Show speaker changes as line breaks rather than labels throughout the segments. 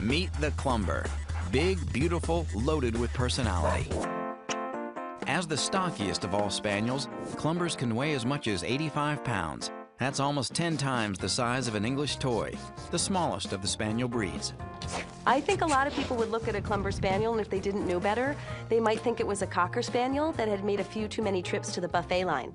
Meet the Clumber. Big, beautiful, loaded with personality. As the stockiest of all spaniels, Clumbers can weigh as much as 85 pounds. That's almost 10 times the size of an English toy, the smallest of the spaniel breeds.
I think a lot of people would look at a Clumber Spaniel, and if they didn't know better, they might think it was a Cocker Spaniel that had made a few too many trips to the buffet line.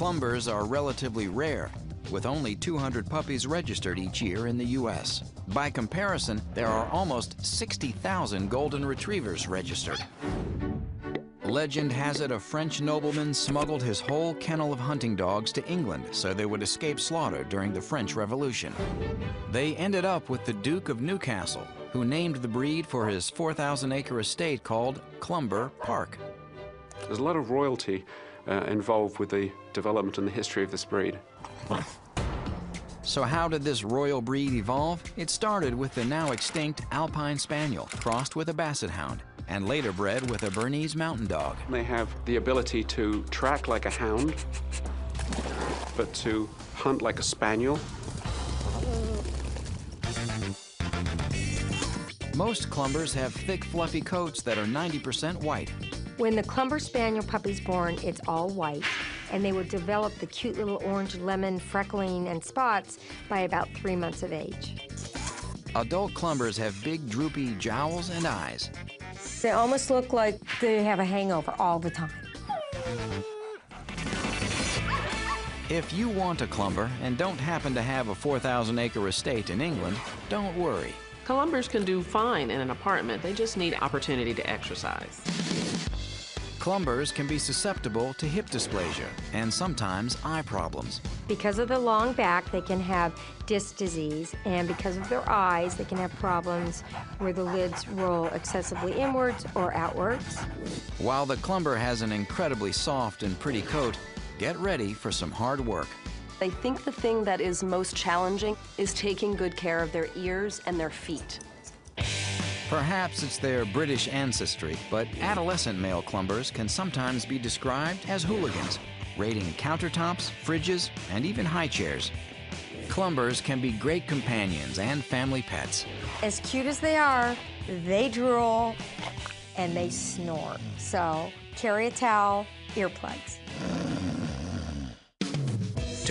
Clumbers are relatively rare, with only 200 puppies registered each year in the U.S. By comparison, there are almost 60,000 golden retrievers registered. Legend has it a French nobleman smuggled his whole kennel of hunting dogs to England so they would escape slaughter during the French Revolution. They ended up with the Duke of Newcastle, who named the breed for his 4,000-acre estate called Clumber Park.
There's a lot of royalty uh, involved with the development and the history of this breed.
So how did this royal breed evolve? It started with the now extinct Alpine Spaniel, crossed with a Basset Hound, and later bred with a Bernese Mountain Dog.
They have the ability to track like a hound, but to hunt like a spaniel.
Most Clumbers have thick, fluffy coats that are 90% white.
When the Clumber Spaniel puppy's born, it's all white, and they will develop the cute little orange, lemon, freckling, and spots by about three months of age.
Adult Clumbers have big, droopy jowls and eyes.
They almost look like they have a hangover all the time.
If you want a Clumber and don't happen to have a 4,000-acre estate in England, don't worry.
Clumbers can do fine in an apartment. They just need opportunity to exercise.
Clumbers can be susceptible to hip dysplasia and sometimes eye problems.
Because of the long back, they can have disc disease, and because of their eyes, they can have problems where the lids roll excessively inwards or outwards.
While the Clumber has an incredibly soft and pretty coat, get ready for some hard work.
I think the thing that is most challenging is taking good care of their ears and their feet.
Perhaps it's their British ancestry, but adolescent male clumbers can sometimes be described as hooligans, raiding countertops, fridges, and even high chairs. Clumbers can be great companions and family pets.
As cute as they are, they drool and they snore. So carry a towel, earplugs.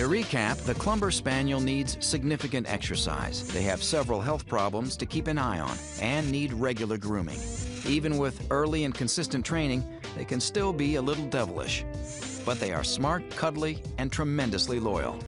To recap, the Clumber Spaniel needs significant exercise. They have several health problems to keep an eye on and need regular grooming. Even with early and consistent training, they can still be a little devilish. But they are smart, cuddly, and tremendously loyal.